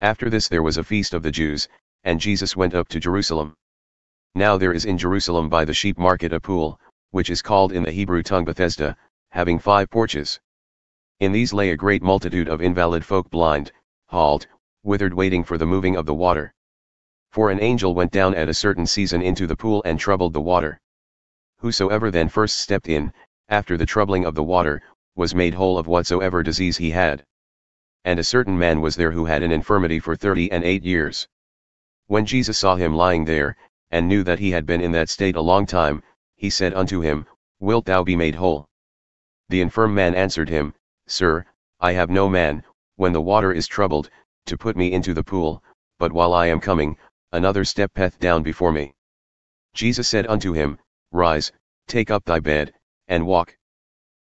After this there was a feast of the Jews, and Jesus went up to Jerusalem. Now there is in Jerusalem by the sheep market a pool, which is called in the Hebrew tongue Bethesda, having five porches. In these lay a great multitude of invalid folk blind, halt, withered waiting for the moving of the water. For an angel went down at a certain season into the pool and troubled the water. Whosoever then first stepped in, after the troubling of the water, was made whole of whatsoever disease he had. And a certain man was there who had an infirmity for thirty and eight years. When Jesus saw him lying there, and knew that he had been in that state a long time, he said unto him, Wilt thou be made whole? The infirm man answered him, Sir, I have no man, when the water is troubled, to put me into the pool, but while I am coming, another steppeth down before me. Jesus said unto him, Rise, take up thy bed, and walk.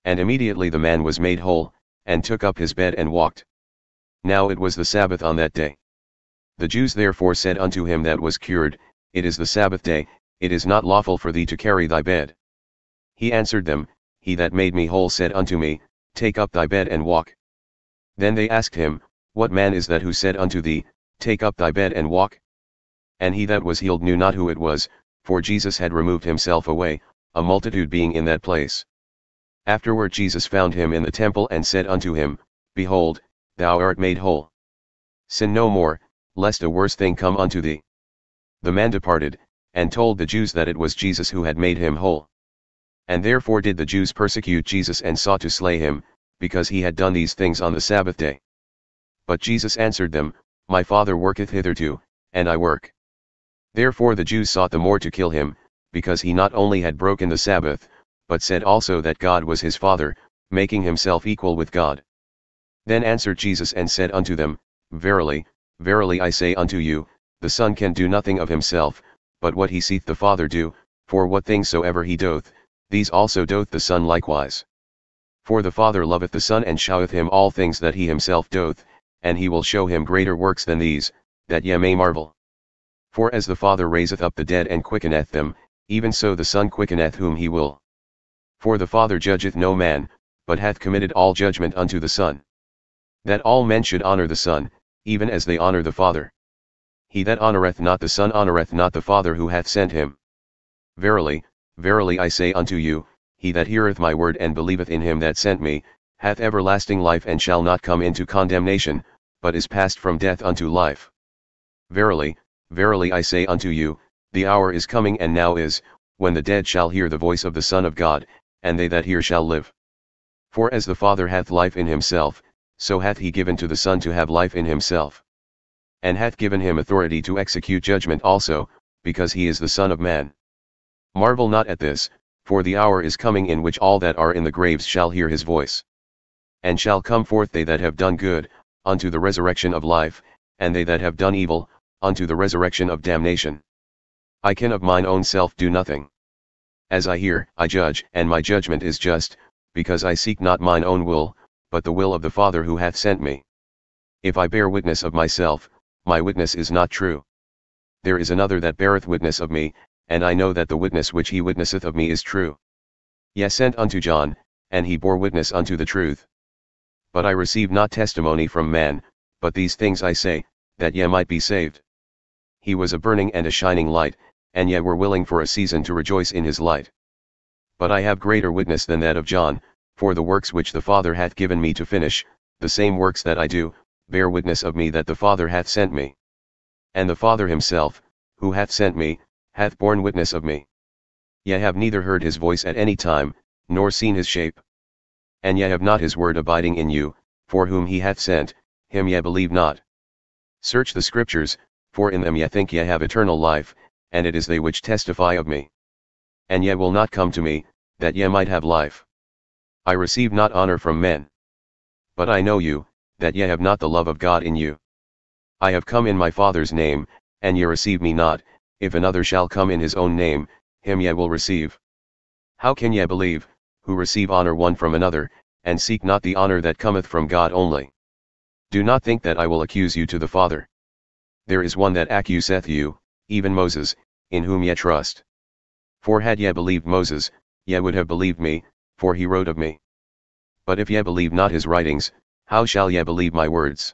And immediately the man was made whole, and took up his bed and walked. Now it was the Sabbath on that day. The Jews therefore said unto him that was cured, It is the Sabbath day, it is not lawful for thee to carry thy bed. He answered them, He that made me whole said unto me, Take up thy bed and walk. Then they asked him, What man is that who said unto thee, Take up thy bed and walk? And he that was healed knew not who it was, for Jesus had removed himself away, a multitude being in that place. Afterward Jesus found him in the temple and said unto him, Behold, thou art made whole. Sin no more, lest a worse thing come unto thee. The man departed, and told the Jews that it was Jesus who had made him whole. And therefore did the Jews persecute Jesus and sought to slay him, because he had done these things on the Sabbath day. But Jesus answered them, My Father worketh hitherto, and I work. Therefore the Jews sought the more to kill him, because he not only had broken the Sabbath, but said also that God was his Father, making himself equal with God. Then answered Jesus and said unto them, Verily, verily I say unto you, the Son can do nothing of himself, but what he seeth the Father do, for what things soever he doth, these also doth the Son likewise. For the Father loveth the Son and showeth him all things that he himself doth, and he will show him greater works than these, that ye may marvel. For as the Father raiseth up the dead and quickeneth them, even so the Son quickeneth whom he will. For the Father judgeth no man, but hath committed all judgment unto the Son. That all men should honor the Son, even as they honor the Father. He that honoreth not the Son honoreth not the Father who hath sent him. Verily, verily I say unto you, he that heareth my word and believeth in him that sent me, hath everlasting life and shall not come into condemnation, but is passed from death unto life. Verily, verily I say unto you, the hour is coming and now is, when the dead shall hear the voice of the Son of God, and they that hear shall live. For as the Father hath life in himself, so hath he given to the Son to have life in himself. And hath given him authority to execute judgment also, because he is the Son of Man. Marvel not at this, for the hour is coming in which all that are in the graves shall hear his voice. And shall come forth they that have done good, unto the resurrection of life, and they that have done evil, unto the resurrection of damnation. I can of mine own self do nothing. As I hear, I judge, and my judgment is just, because I seek not mine own will, but the will of the Father who hath sent me. If I bear witness of myself, my witness is not true. There is another that beareth witness of me, and I know that the witness which he witnesseth of me is true. Ye sent unto John, and he bore witness unto the truth. But I receive not testimony from man, but these things I say, that ye might be saved. He was a burning and a shining light, and yet were willing for a season to rejoice in his light. But I have greater witness than that of John, for the works which the Father hath given me to finish, the same works that I do, bear witness of me that the Father hath sent me. And the Father himself, who hath sent me, hath borne witness of me. Ye have neither heard his voice at any time, nor seen his shape. And ye have not his word abiding in you, for whom he hath sent, him ye believe not. Search the scriptures, for in them ye think ye have eternal life, and it is they which testify of me. And ye will not come to me, that ye might have life. I receive not honor from men. But I know you, that ye have not the love of God in you. I have come in my Father's name, and ye receive me not, if another shall come in his own name, him ye will receive. How can ye believe, who receive honor one from another, and seek not the honor that cometh from God only? Do not think that I will accuse you to the Father. There is one that accuseth you, even Moses, in whom ye trust. For had ye believed Moses, ye would have believed me, for he wrote of me. But if ye believe not his writings, how shall ye believe my words?